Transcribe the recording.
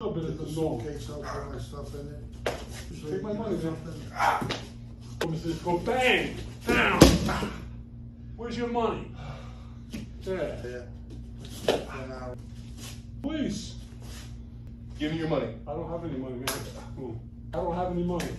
little bit of the the norm. suitcase, I'll my stuff in it. So Take my money, got man. something. Mrs. Go bang, down. Where's your money? There. Yeah. Please. Give me your money. I don't have any money, man. I don't have any money.